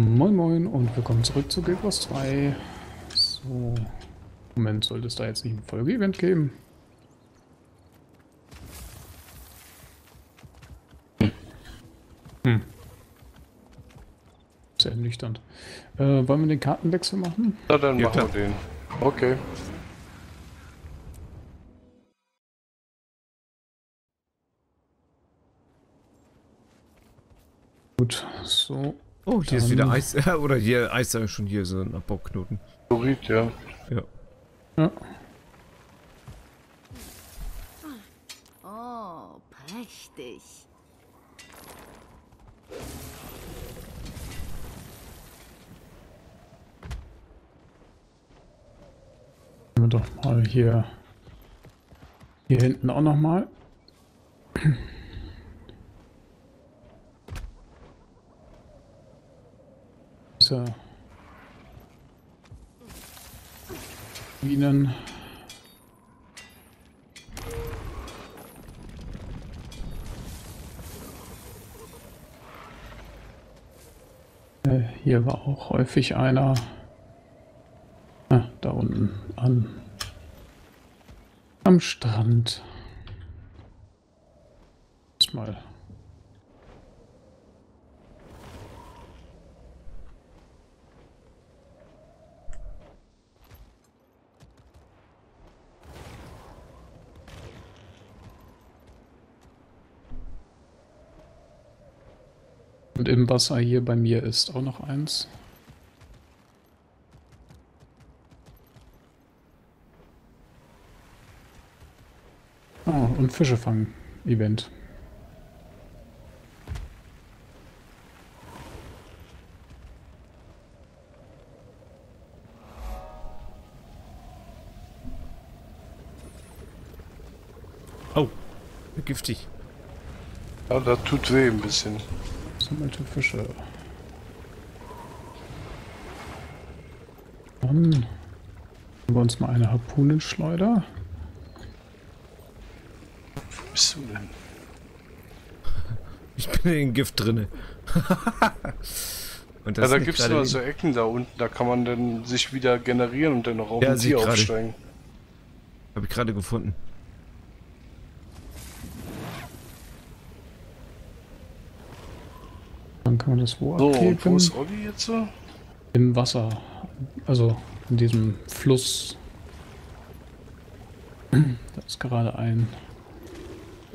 Moin Moin und willkommen zurück zu Guild Wars 2. So, Moment, sollte es da jetzt nicht ein Folgeevent geben? Hm. Sehr ernüchternd. Äh, wollen wir den Kartenwechsel machen? Na, dann Ja, machen wir den. Okay. Gut, so. Oh, hier ist Dann- wieder Eis. Oder hier Eis sag ich schon hier so ein Abbauknoten. Favorit, ja. Ja. Ja. Oh, prächtig. Nehmen wir doch mal hier. Hier hinten auch noch So. Ihnen. Äh, Hier war auch häufig einer. Ah, da unten an. Am Strand. Jetzt mal. Und im Wasser hier bei mir ist auch noch eins. Ah, und Fische fangen. Event. Oh, giftig. Ja, das tut weh ein bisschen. Sammelte Fische. Dann nehmen wir uns mal eine Harpunenschleuder. Wo bist du denn? Ich bin in Gift drinne. und Ja, da gibt es noch die- so Ecken da unten, da kann man dann sich wieder generieren und dann auch auf Ja, sehe Tier aufsteigen. Hab ich gerade gefunden. Kann man das wo So, und wo abgeben? ist Olli jetzt so? Im Wasser. Also in diesem Fluss. Da ist gerade ein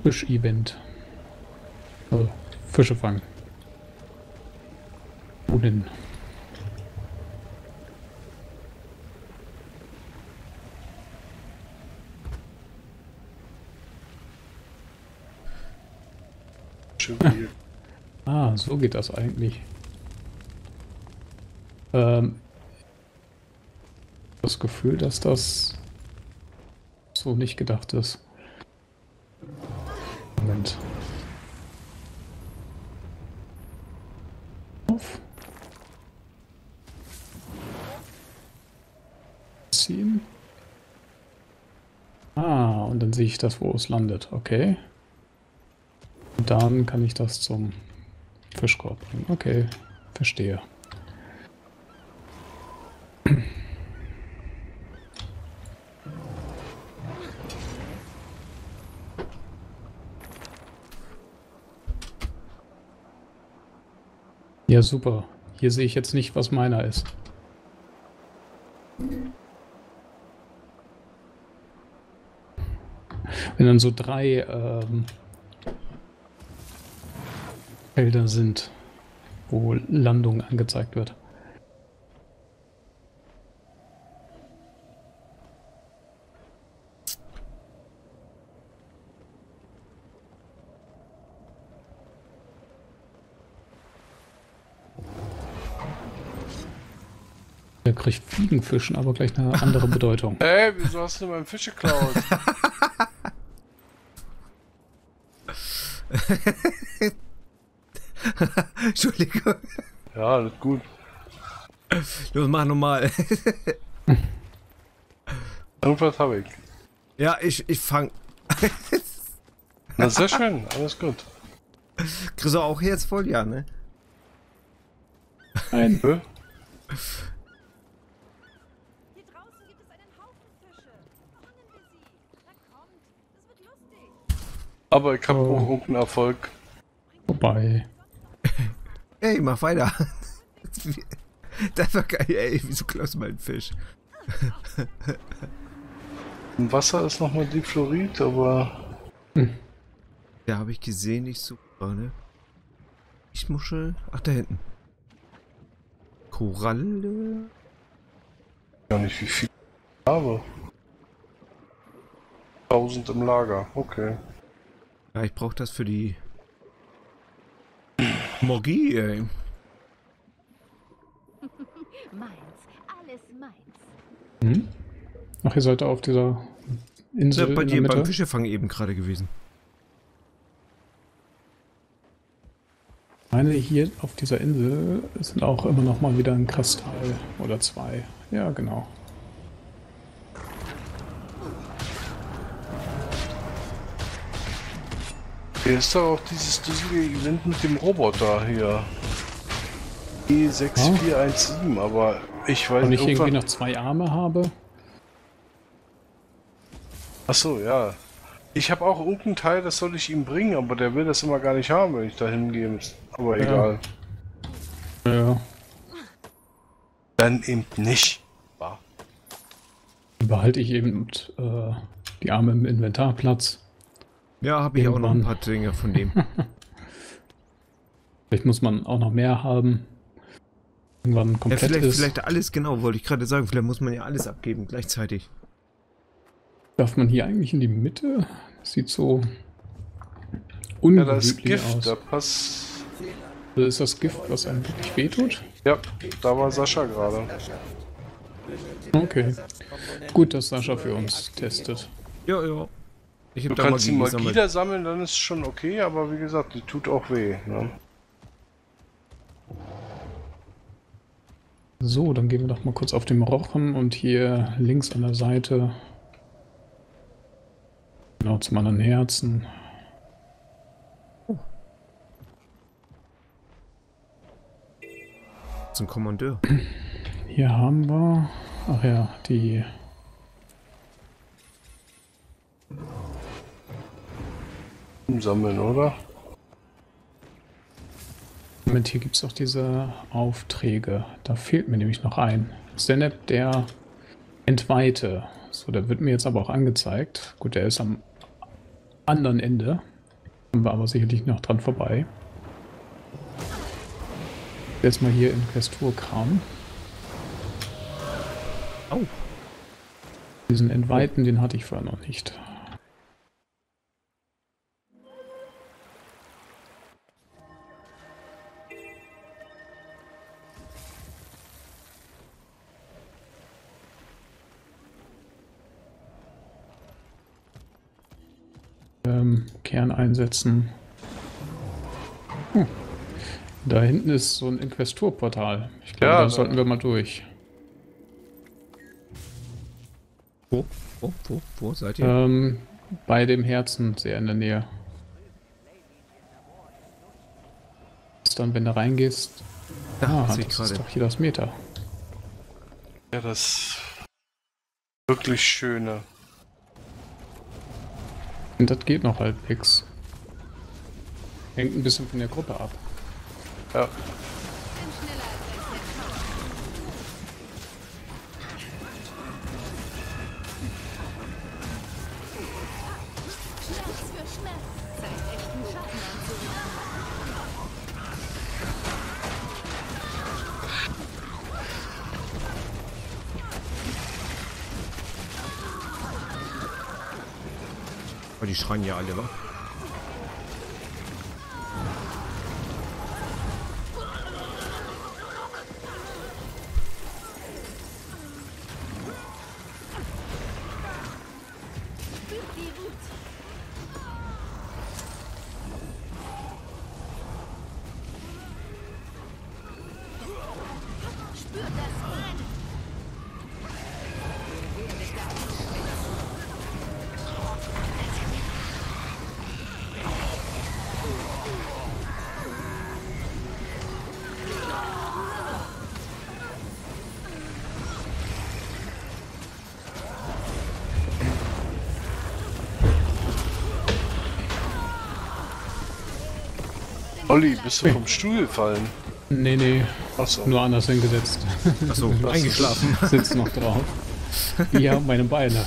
Fisch-Event. Also Fische fangen. Wohin? Schön. Ah, so geht das eigentlich. Ähm, das Gefühl, dass das so nicht gedacht ist. Moment. Auf. Ziehen. Ah, und dann sehe ich das, wo es landet. Okay. Und dann kann ich das zum Fischkorb. Okay, verstehe. Ja, super. Hier sehe ich jetzt nicht, was meiner ist. Wenn dann so drei ähm, Felder sind, wo Landung angezeigt wird. Der kriegt Fliegenfischen, aber gleich eine andere Bedeutung. Ey, wieso hast du meinen Fisch geklaut? Entschuldigung. ja, das ist gut. Los, mach nochmal. Irgendwas habe ich. ja, ich, ich fang. Na, sehr schön, alles gut. Kriegst du auch jetzt voll, ja, ne? Nein. Hier draußen gibt es einen Haufen Fische. Fangen wir sie. Na kommt, das wird lustig. Aber ich habe Oh. auch irgendeinen Erfolg. Vorbei. Ey, mach weiter. Das war geil, ey. Wieso klaust du mal einen Fisch? Im Wasser ist nochmal Difluorid, aber Ja, habe ich gesehen, ich suche gerade. Ich Muschel. Ach, da hinten. Koralle. gar nicht wie viel ich habe. 1000 im Lager, okay. Ja, ich brauche das für die Morgie, ey. Meins. Alles meins. Hm? Ach, ihr seid auf dieser Ja, Insel bei in dir beim Mitte? Fischefangen eben gerade gewesen. Ich meine, hier auf dieser Insel sind auch immer noch mal wieder ein Kristall oder zwei. Ja, genau. Hier ist doch auch dieses dusselige Event mit dem Roboter hier. E6417, aber ich weiß Und ich irgendwie noch zwei Arme habe. Achso, ja. Ich habe auch irgendeinen Teil, das soll ich ihm bringen, aber der will das immer gar nicht haben, wenn ich da hingehe. Aber Ja. egal. Ja. Dann eben nicht. Behalte ich eben äh, die Arme im Inventarplatz. Ja, habe ich auch noch ein paar Dinge von dem. Vielleicht muss man auch noch mehr haben. Irgendwann ja, komplett vielleicht, ist. vielleicht alles genau, wollte ich gerade sagen. Vielleicht muss man ja alles abgeben gleichzeitig. Darf man hier eigentlich in die Mitte? Das sieht so Ja, da ist ungemütlich Gift, aus. da passt. Also ist das Gift, was einem wirklich wehtut? Ja, da war Sascha gerade. Okay. Gut, dass Sascha für uns testet. Ja, ja. Ich Du kannst die Magie Magie gesammelt. da sammeln, dann ist es schon okay, aber wie gesagt, die tut auch weh. Ne? So, dann gehen wir doch mal kurz auf den Rochen und hier links an der Seite. Genau zum anderen Herzen. Zum Kommandeur. Hier haben wir. Ach ja, die. Sammeln, oder? Moment, hier gibt es auch diese Aufträge. Da fehlt mir nämlich noch ein. Zenep, der Entweihte. So, der wird mir jetzt aber auch angezeigt. Gut, der ist am anderen Ende. Kommen wir aber sicherlich noch dran vorbei. Jetzt mal hier in Questurkram. Au. Diesen Entweihten, den hatte ich vorher noch nicht. Kern einsetzen. Hm. Da hinten ist so ein Inquesturportal. Ich glaube, Ja, da sollten wir mal durch. Wo? Wo? Wo? Wo seid ihr? Ähm, bei dem Herzen sehr in der Nähe. Ist Dann, wenn du reingehst, da ah, das ist gerade. doch hier das Meter. Ja, das wirklich schöne. Und das geht noch halbwegs. Hängt ein bisschen von der Gruppe ab. Ja, die schreien ja alle, wa? Olli, bist du vom Stuhl gefallen? Nee, nee, Achso. nur anders hingesetzt. Achso, eingeschlafen. Sitzt noch drauf. Ja, meine Beine.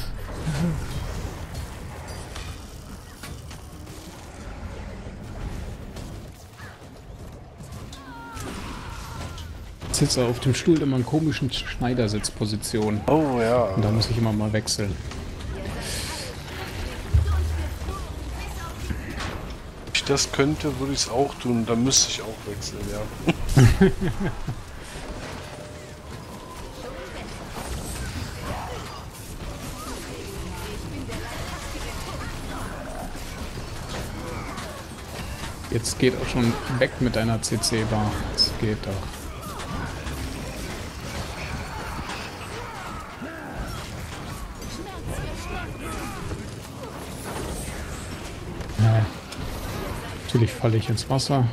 Ich sitze auf dem Stuhl immer in komischen Schneidersitzpositionen. Oh ja. Und da muss ich immer mal wechseln. Das könnte, würde ich es auch tun. Dann müsste ich auch wechseln, ja. Jetzt geht auch schon weg mit deiner CC-Bar. Das geht doch. Natürlich falle ich ins Wasser.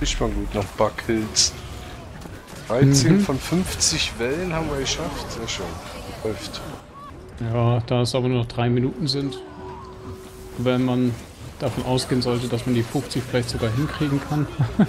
Nicht mal gut nach Buckhills. 13 von 50 Wellen haben wir geschafft. Sehr schön. Läuft. Ja, da es aber nur noch drei Minuten sind, wenn man davon ausgehen sollte, dass man die 50 vielleicht sogar hinkriegen kann.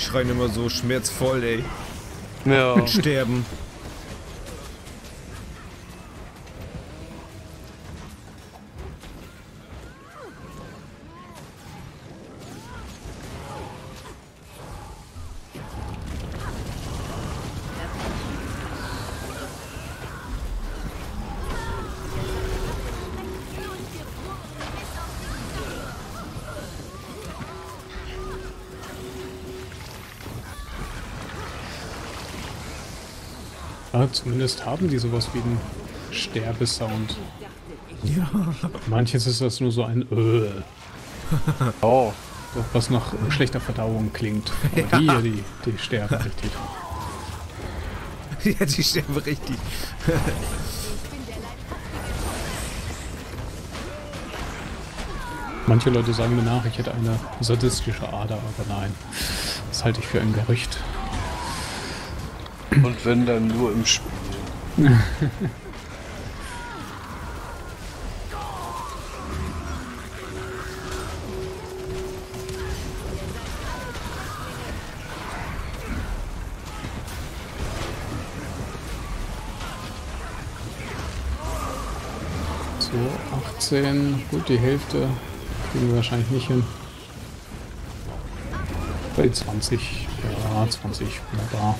die schreien immer so schmerzvoll, ey. Ja. Mit Sterben. Ja, zumindest haben die sowas wie einen Sterbesound. Ja. Manches ist das nur so ein äh, Oh. was nach schlechter Verdauung klingt. Aber die die, die sterben richtig. ja, die sterben richtig. Manche Leute sagen mir nach, ich hätte eine sadistische Ader, aber nein. Das halte ich für ein Gerücht. Und wenn dann nur im Spiel. So, 18. Gut, die Hälfte kriegen wir wahrscheinlich nicht hin. Bei 20. Ja, 20. Wunderbar.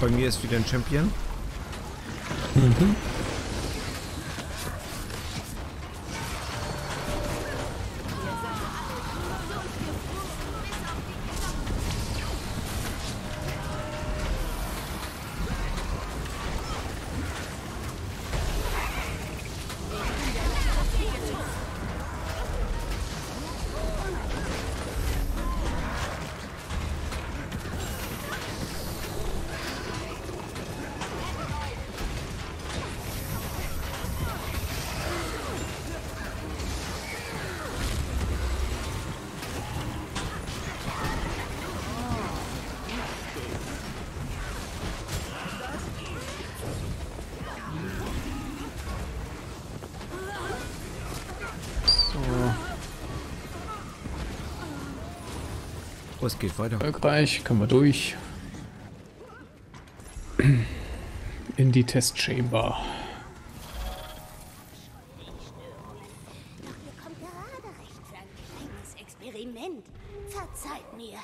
Bei mir ist wieder ein Champion. So, Es geht weiter. erfolgreich. Können wir durch. in die Testchamber. Doch ihr kommt gerade recht für ein kleines Experiment. Verzeiht mir.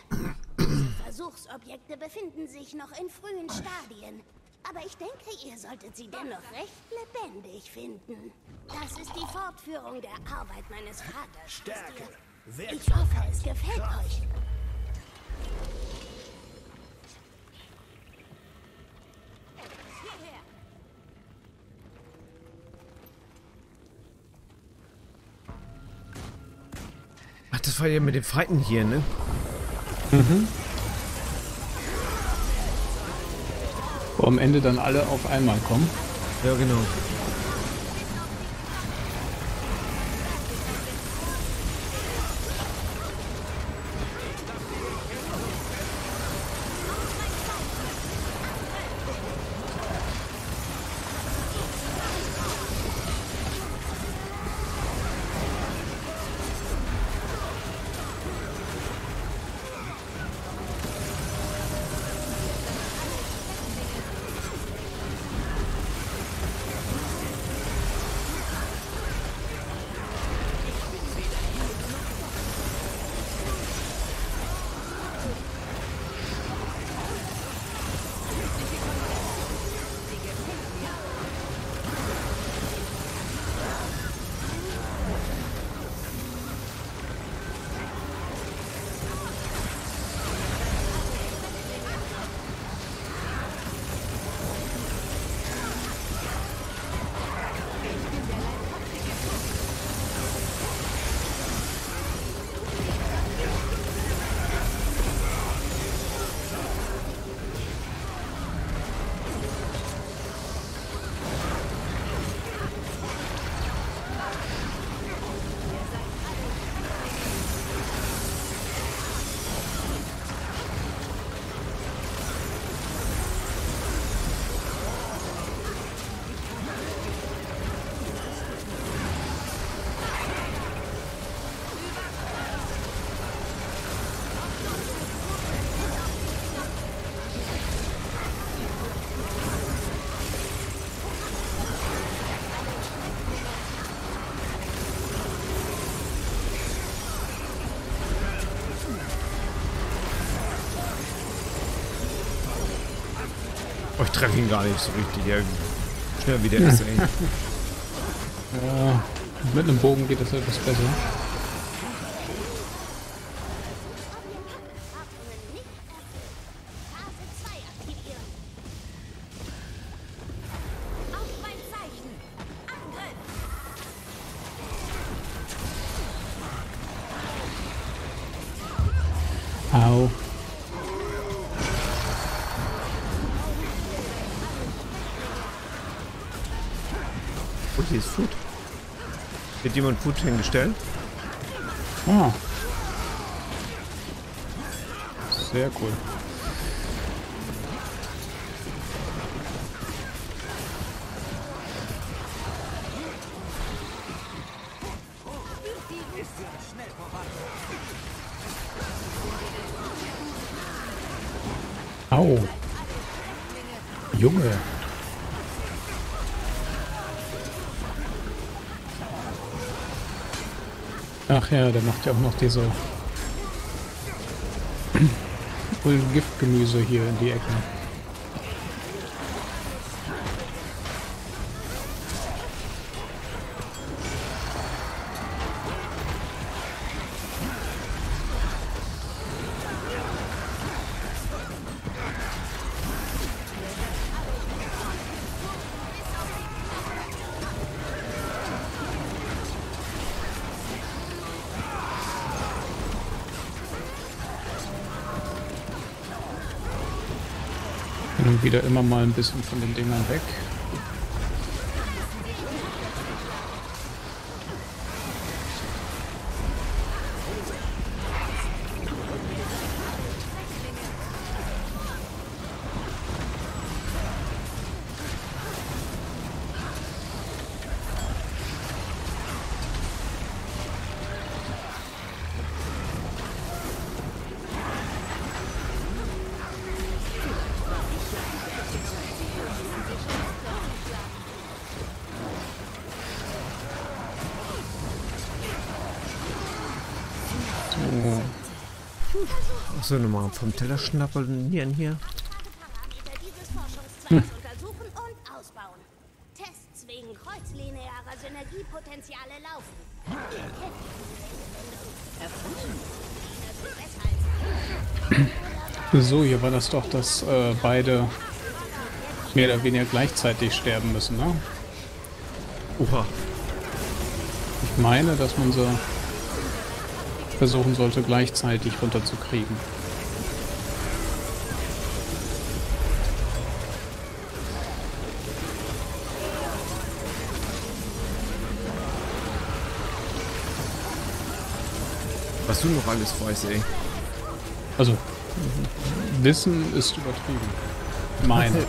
Diese Versuchsobjekte befinden sich noch in frühen Stadien. Aber ich denke, ihr solltet sie dennoch recht lebendig finden. Das ist die Fortführung der Arbeit meines Vaters. Stärke. Ich hoffe, es gefällt euch. Ach, das war ja mit den Fighten hier, ne? Wo am Ende dann alle auf einmal kommen. Ja, genau. Treffe ihn gar nicht so richtig. Ja, schnell wie der ist, ey. Ja, mit einem Bogen geht das etwas besser. Hier ist Food. Hat jemand Food hingestellt? Ah. Sehr cool. Ach ja, der macht ja auch noch diese Giftgemüse hier in die Ecke. Wieder immer mal ein bisschen von den Dingern weg. Achso, nochmal vom Teller schnappeln hier. Und sind besser als So, hier war das doch, dass äh, beide mehr oder weniger gleichzeitig sterben müssen, ne? Oha. Ich meine, dass man sie versuchen sollte, gleichzeitig runterzukriegen. Was du noch alles weißt, ey. Also, Wissen ist übertrieben. Meine.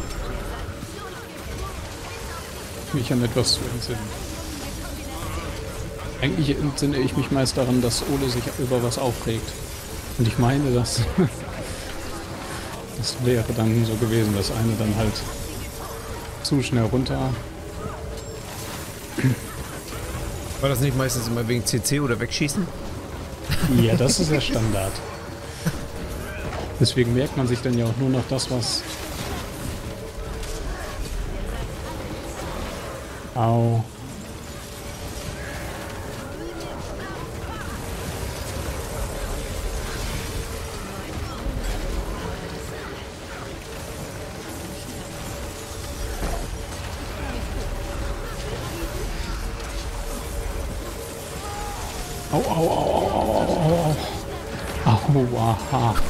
mich an etwas zu entsinnen. Eigentlich entsinne ich mich meist daran, dass Ole sich über was aufregt. Und ich meine, dass das wäre dann so gewesen, dass eine dann halt zu schnell runter. War das nicht meistens immer wegen CC oder Wegschießen? Ja, das ist der Standard. Deswegen merkt man sich dann ja auch nur noch das, was. Au. Au, au, au, au, aha.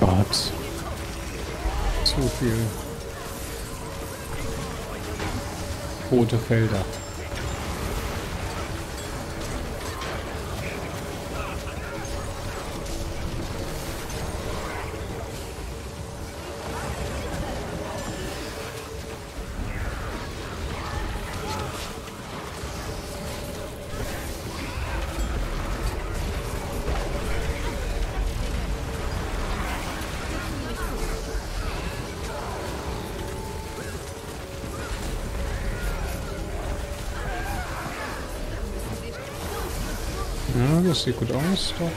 Gott. Zu viel. Rote Felder. Ja, das sieht gut aus, doch.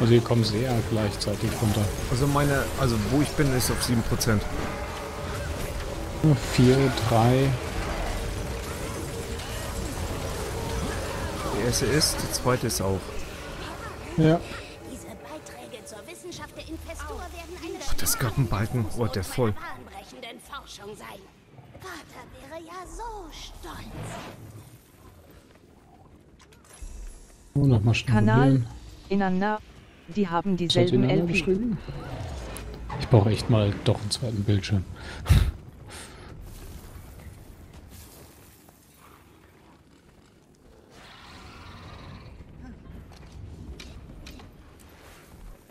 Also, die kommen sehr gleichzeitig runter. Also meine, also wo ich bin, ist auf 7%. Vier, drei. Die erste ist, die zweite ist auch. Ja. Diese Beiträge zur Wissenschaft der Infestur werden eine das gab einen Balken. Oh, der voll. Vater wäre ja so stolz. Oh, nochmal. Kanal ineinander. Die haben dieselben LP. Ich brauche echt mal doch einen zweiten Bildschirm.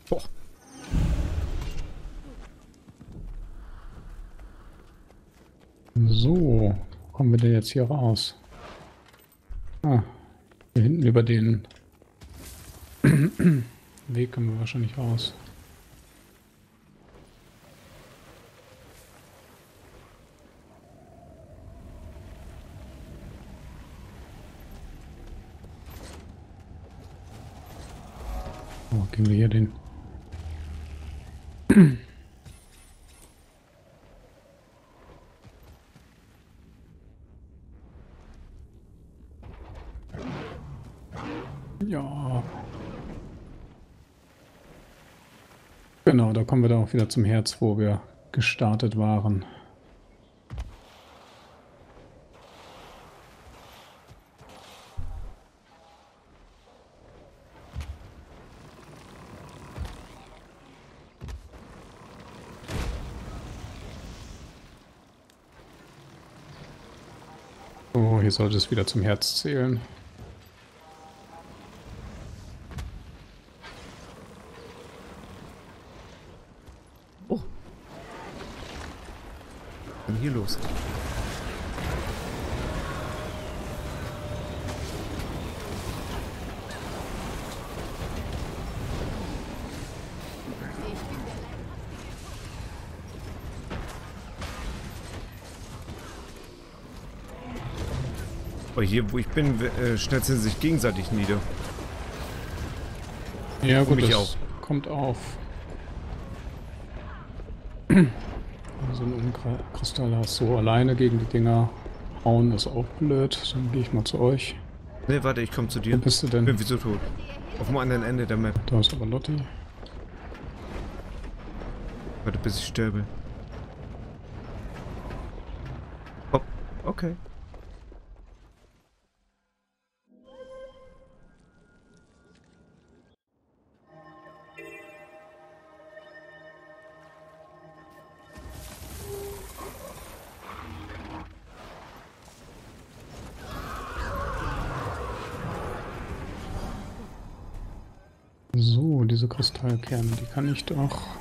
Boah. So, wo kommen wir denn jetzt hier raus? Ah, hier hinten über den Weg kommen wir wahrscheinlich raus. Oh, gehen wir hier den. Ja. Genau, da kommen wir dann auch wieder zum Herz, wo wir gestartet waren. So, hier sollte es wieder zum Herz zählen. Hier, wo ich bin, äh, sie sich gegenseitig nieder. Ja, gut, das auch. kommt auf. So einen Umkristall hast du alleine gegen die Dinger hauen, ist auch blöd. Dann gehe ich mal zu euch. Ne, warte, ich komme zu dir. Wo bist du Ich bin denn? wieso tot? Auf dem anderen Ende der Map. Da ist aber Lotti. Warte, bis ich sterbe. Hopp. Okay. Kristallkerne, die kann ich doch.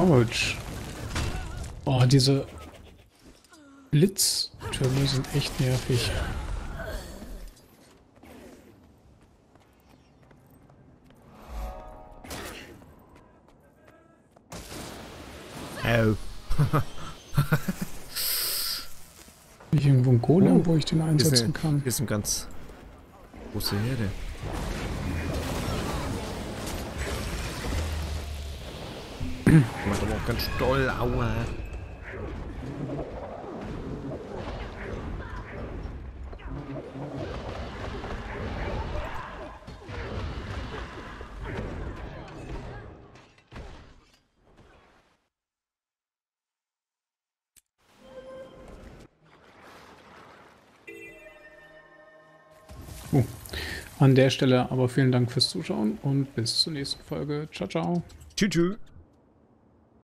Autsch. Oh, diese Blitztürme sind echt nervig. Oh. Ich irgendwo einen Golem, Oh, wo ich den einsetzen eine, kann? hier ist eine ganz große Herde. Macht aber auch ganz doll, aua. An der Stelle aber vielen Dank fürs Zuschauen und bis zur nächsten Folge. Ciao, ciao. Tschüss.